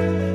Bye.